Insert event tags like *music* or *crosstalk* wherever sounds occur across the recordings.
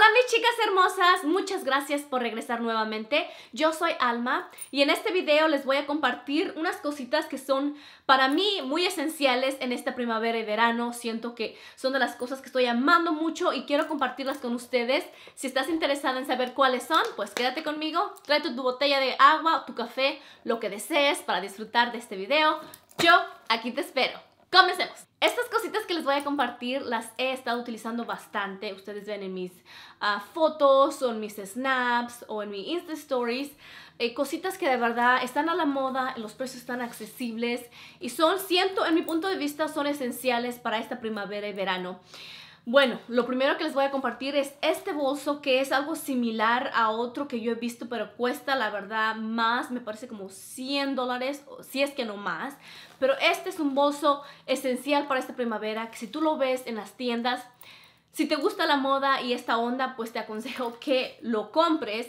Hola mis chicas hermosas, muchas gracias por regresar nuevamente. Yo soy Alma y en este video les voy a compartir unas cositas que son para mí muy esenciales en esta primavera y verano. Siento que son de las cosas que estoy amando mucho y quiero compartirlas con ustedes. Si estás interesada en saber cuáles son, pues quédate conmigo, trae tu, tu botella de agua, tu café, lo que desees para disfrutar de este video. Yo aquí te espero. Comencemos. Estas cositas que les voy a compartir las he estado utilizando bastante. Ustedes ven en mis uh, fotos o en mis snaps o en mi Insta Stories. Eh, cositas que de verdad están a la moda, los precios están accesibles y son, siento, en mi punto de vista, son esenciales para esta primavera y verano. Bueno, lo primero que les voy a compartir es este bolso que es algo similar a otro que yo he visto, pero cuesta la verdad más, me parece como 100 dólares, si es que no más. Pero este es un bolso esencial para esta primavera, que si tú lo ves en las tiendas, si te gusta la moda y esta onda, pues te aconsejo que lo compres.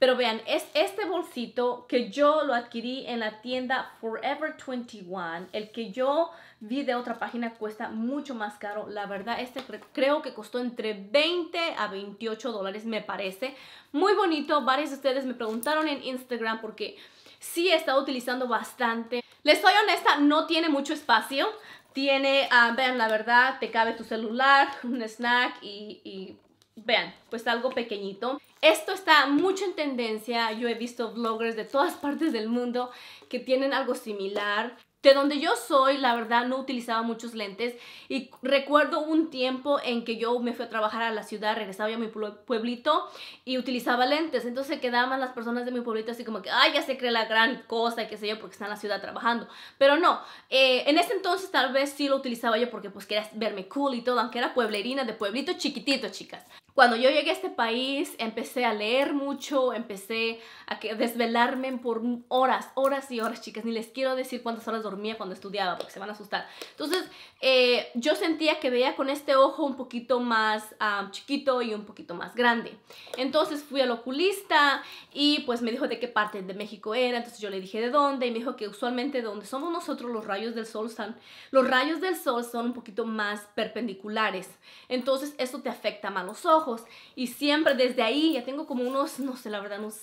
Pero vean, es este bolsito que yo lo adquirí en la tienda Forever 21. El que yo vi de otra página cuesta mucho más caro. La verdad, este creo que costó entre 20 a 28 dólares, me parece. Muy bonito. Varios de ustedes me preguntaron en Instagram porque sí he estado utilizando bastante. Les soy honesta, no tiene mucho espacio. Tiene, uh, vean, la verdad, te cabe tu celular, un snack y, y vean, pues algo pequeñito. Esto está mucho en tendencia, yo he visto vloggers de todas *laughs* partes del mundo que tienen algo similar. De donde yo soy, la verdad, no utilizaba muchos lentes y recuerdo un tiempo en que yo me fui a trabajar a la ciudad, regresaba a mi pueblito y utilizaba lentes. Entonces quedaban las personas de mi pueblito así como que, ay, ya se cree la gran cosa y qué sé yo, porque están en la ciudad trabajando. Pero no, eh, en ese entonces tal vez sí lo utilizaba yo porque pues quería verme cool y todo, aunque era pueblerina de pueblito chiquitito, chicas. Cuando yo llegué a este país, empecé a leer mucho, empecé a desvelarme por horas, horas y horas, chicas. Ni les quiero decir cuántas horas dormía cuando estudiaba, porque se van a asustar. Entonces, eh, yo sentía que veía con este ojo un poquito más chiquito y un poquito más grande. Entonces fui al oculista y pues me dijo de qué parte de México era. Entonces yo le dije de dónde y me dijo que usualmente de donde somos nosotros los rayos del sol están, los rayos del sol son un poquito más perpendiculares. Entonces eso te afecta más los ojos y siempre desde ahí, ya tengo como unos, no sé, la verdad, unos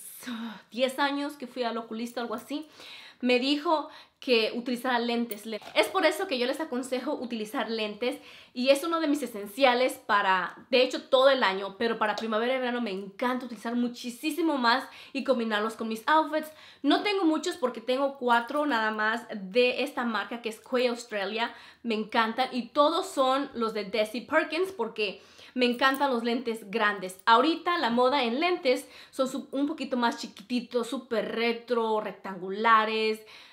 10 años que fui al oculista o algo así, me dijo que utilizara lentes. Es por eso que yo les aconsejo utilizar lentes y es uno de mis esenciales para, de hecho, todo el año, pero para primavera y verano me encanta utilizar muchísimo más y combinarlos con mis outfits. No tengo muchos porque tengo cuatro nada más de esta marca que es Quay Australia. Me encantan y todos son los de Desi Perkins porque me encantan los lentes grandes. Ahorita la moda en lentes son un poquito más chiquititos, súper retro, rectangulares.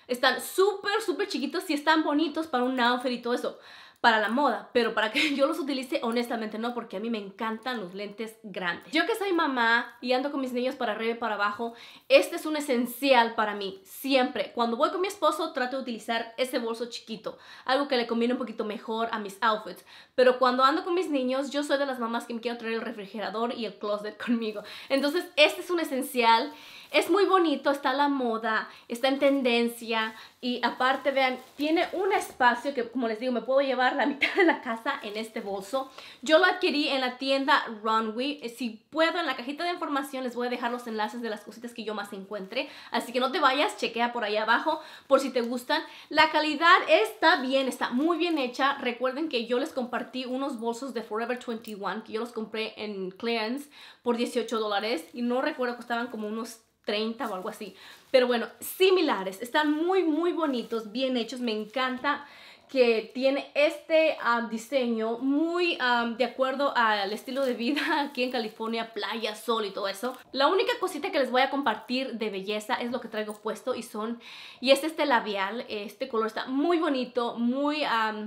Están súper, súper chiquitos y están bonitos para un outfit y todo eso para la moda, pero para que *laughs* yo los utilice, honestamente no, porque a mí me encantan los lentes grandes. Yo que soy mamá y ando con mis niños para arriba y para abajo, este es un esencial para mí, siempre. Cuando voy con mi esposo, trato de utilizar ese bolso chiquito, algo que le conviene un poquito mejor a mis outfits. Pero cuando ando con mis niños, yo soy de las mamás que me quiero traer el refrigerador y el closet *laughs* conmigo. Entonces, este es un esencial es muy bonito, está la moda, está en tendencia y aparte, vean, tiene un espacio que, como les digo, me puedo llevar la mitad de la casa en este bolso. Yo lo adquirí en la tienda Runway. Eh, si puedo, en la cajita de información les voy a dejar los enlaces de las cositas que yo más encuentre. Así que no te vayas, chequea por ahí abajo por si te gustan. La calidad está bien, está muy bien hecha. Recuerden que yo les compartí unos bolsos de Forever 21 que yo los compré en clearance por 18 dólares y no recuerdo, costaban como unos 30 o algo así. Pero bueno, similares, están muy, muy bonitos, bien hechos, me encanta que tiene este diseño muy de acuerdo al estilo de vida *laughs* aquí en California, playa, sol y todo eso. La única cosita que les voy a compartir de belleza es lo que traigo puesto y son, y es este labial, este color está muy bonito, muy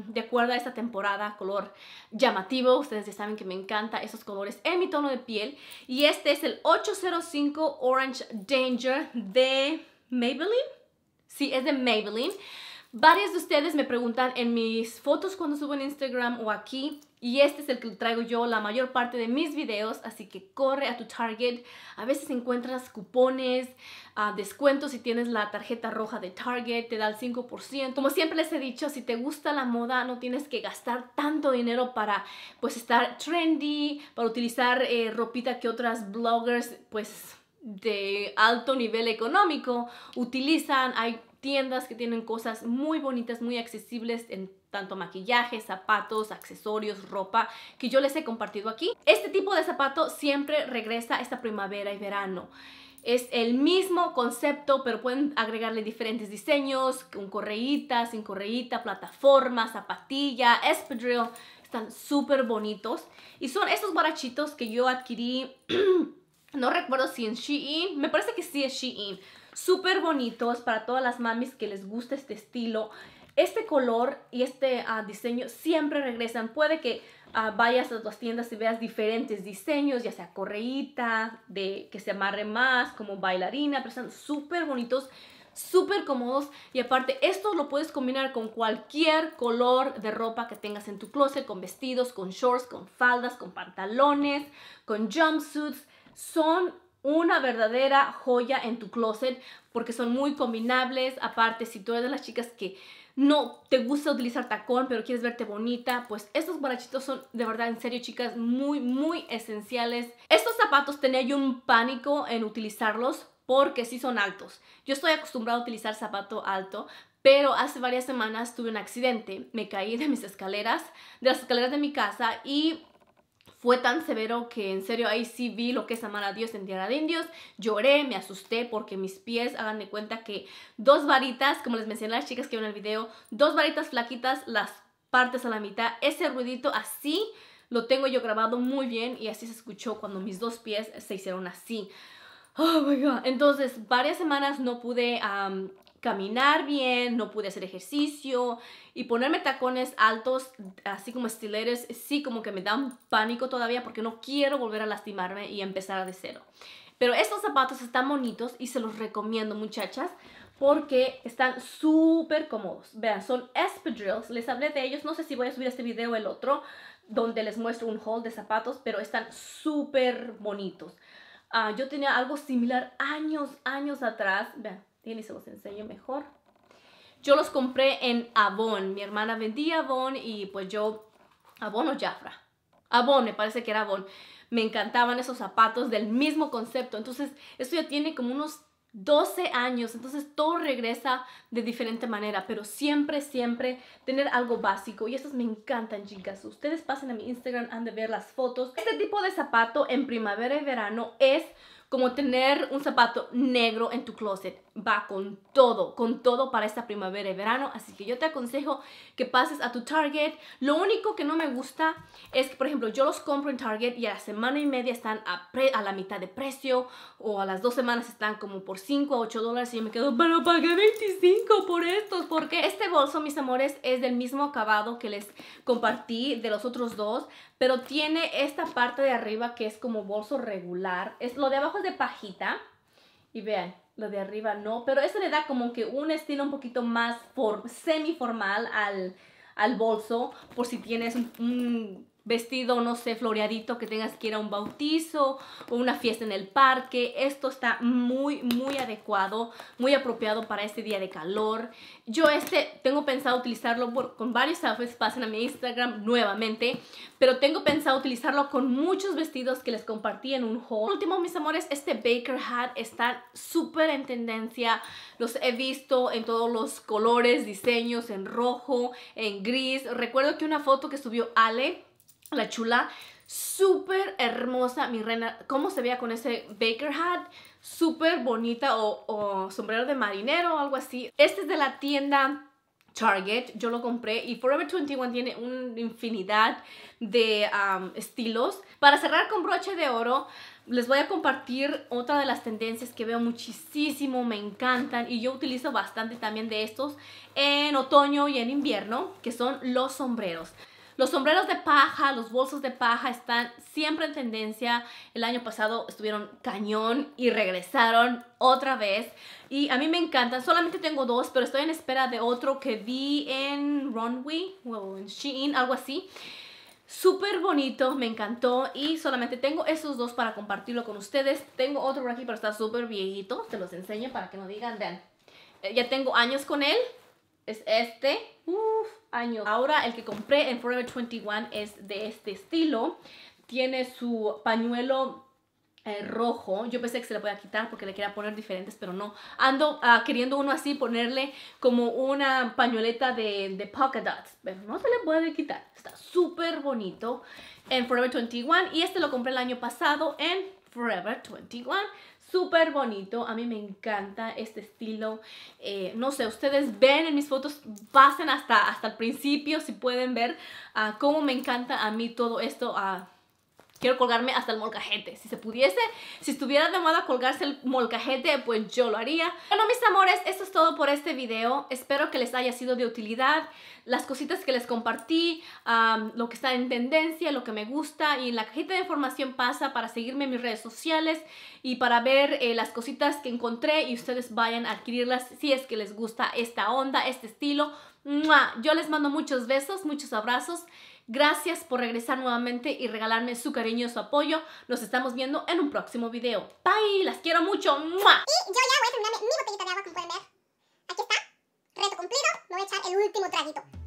de acuerdo a esta temporada, color llamativo, ustedes ya saben que me encanta esos colores en mi tono de piel y este es el 805 Orange Danger de Maybelline, sí, es de Maybelline. Varios de ustedes me preguntan en mis fotos cuando subo en Instagram o aquí Y este es el que traigo yo la mayor parte de mis videos, así que corre a tu Target. A veces encuentras cupones, uh, descuentos si tienes la tarjeta roja de Target, te da el 5%. Como siempre les he dicho, si te gusta la moda, no tienes que gastar tanto dinero para pues estar trendy, para utilizar eh, ropita que otras bloggers pues de alto nivel económico utilizan. Hay tiendas que tienen cosas muy bonitas, muy accesibles en tanto maquillaje, zapatos, accesorios, ropa, que yo les he compartido aquí. Este tipo de zapato siempre regresa esta primavera y verano. Es el mismo concepto, pero pueden agregarle diferentes diseños, con correíta, sin correíta, plataforma, zapatilla, espadrille. Están súper bonitos. Y son estos barachitos que yo adquirí, *clears throat* no recuerdo si en Shein, me parece que sí es Shein súper bonitos para todas las mamis que les gusta este estilo. Este color y este ah, diseño siempre regresan. Puede que ah, vayas a las tiendas y veas diferentes diseños, ya sea correíta, de que se amarre más, como bailarina, pero están súper bonitos súper cómodos y aparte esto lo puedes combinar con cualquier color de ropa que tengas en tu closet, con vestidos, con shorts, con faldas, con pantalones, con jumpsuits. Son una verdadera joya en tu closet porque son muy combinables. Aparte, si tú eres de las chicas que no te gusta utilizar tacón, pero quieres verte bonita, pues estos barachitos son de verdad, en serio, chicas, muy, muy esenciales. Estos zapatos tenía yo un pánico en utilizarlos porque sí son altos. Yo estoy acostumbrada a utilizar zapato alto, pero hace varias semanas tuve un accidente. Me caí de mis escaleras, de las escaleras de mi casa y fue tan severo que en serio ahí sí vi lo que es amar a Dios en tierra de indios. Lloré, me asusté porque mis pies, hagan de cuenta que dos varitas, como les mencioné a las chicas que ven el video, dos varitas flaquitas, las partes a la mitad, ese ruidito así lo tengo yo grabado muy bien y así se escuchó cuando mis dos pies se hicieron así. Oh my god. Entonces, varias semanas no pude caminar bien, no pude hacer ejercicio y ponerme tacones altos, así como estileres, sí como que me dan pánico todavía porque no quiero volver a lastimarme y empezar de cero. Pero estos zapatos están bonitos y se los recomiendo muchachas porque están súper cómodos. Vean, son espadrilles, les hablé de ellos, no sé si voy a subir este video o el otro donde les muestro un haul de zapatos, pero están súper bonitos. Ah, yo tenía algo similar años, años atrás. Vean, y se los enseño mejor. Yo los compré en Avon. Mi hermana vendía Avon y pues yo... Avon o Jafra. Avon, me parece que era Avon. Me encantaban esos zapatos del mismo concepto. Entonces, esto ya tiene como unos 12 años, entonces todo regresa de diferente manera, pero siempre, siempre tener algo básico y estos me encantan chicas, ustedes pasen a mi Instagram, han de ver las fotos. Este tipo de zapato en primavera y verano es como tener un zapato negro en tu closet. Va con todo, con todo para esta primavera y verano. Así que yo te aconsejo que pases a tu Target. Lo único que no me gusta es que, por ejemplo, yo los compro en Target y a la semana y media están a, a la mitad de precio o a las dos semanas están como por 5 a 8 dólares y yo me quedo, pero pagué 25 por estos. Porque este bolso, mis amores, es del mismo acabado que les compartí de los otros dos pero tiene esta parte de arriba que es como bolso regular. Es lo de abajo es de pajita y vean, lo de arriba no, pero eso le da como que un estilo un poquito más semi formal al, al bolso por si tienes un vestido, no sé, floreadito que tengas que ir a un bautizo o una fiesta en el parque. Esto está muy, muy adecuado, muy apropiado para este día de calor. Yo este tengo pensado utilizarlo con varios outfits, pasen a mi Instagram nuevamente, pero tengo pensado utilizarlo con muchos vestidos que les compartí en un haul. último, mis amores, este Baker Hat está súper en tendencia. Los he visto en todos los colores, diseños, en rojo, en gris. Recuerdo que una foto que subió Ale la chula, súper hermosa, mi reina. ¿Cómo se veía con ese Baker hat? Súper bonita o, sombrero de marinero o algo así. Este es de la tienda Target, yo lo compré y Forever 21 tiene una infinidad de estilos. Para cerrar con broche de oro, les voy a compartir otra de las tendencias que veo muchísimo, me encantan y yo utilizo bastante también de estos en otoño y en invierno, que son los sombreros. Los sombreros de paja, los bolsos de paja están siempre en tendencia. El año pasado estuvieron cañón y regresaron otra vez. Y a mí me encantan. Solamente tengo dos, pero estoy en espera de otro que vi en Runway o en Shein, algo así. Súper bonito, me encantó y solamente tengo esos dos para compartirlo con ustedes. Tengo otro por aquí, pero está súper viejito. Te los enseño para que no digan, vean. Eh, ya tengo años con él. Es este. Uf, años. Ahora el que compré en Forever 21 es de este estilo. Tiene su pañuelo eh, rojo. Yo pensé que se le podía quitar porque le quería poner diferentes, pero no. Ando ah, queriendo uno así, ponerle como una pañoleta de, de polka dots, pero no se le puede quitar. Está súper bonito en Forever 21 y este lo compré el año pasado en Forever 21. Súper bonito, a mí me encanta este estilo. Eh, no sé, ustedes ven en mis fotos, pasen hasta, hasta el principio si pueden ver uh, cómo me encanta a mí todo esto. Uh, Quiero colgarme hasta el molcajete. Si se pudiese, si estuviera de moda colgarse el molcajete, pues yo lo haría. Bueno, mis amores, esto es todo por este video. Espero que les haya sido de utilidad. Las cositas que les compartí, lo que está en tendencia, lo que me gusta. Y en la cajita de información pasa para seguirme en mis redes sociales y para ver eh, las cositas que encontré y ustedes vayan a adquirirlas si es que les gusta esta onda, este estilo. Yo les mando muchos besos, muchos abrazos. Gracias por regresar nuevamente y regalarme su cariño y su apoyo. Nos estamos viendo en un próximo video. Bye, las quiero mucho. Y yo ya voy a terminarme mi botellita de agua, como pueden ver. Aquí está, reto cumplido. Me voy a echar el último traguito.